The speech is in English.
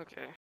okay.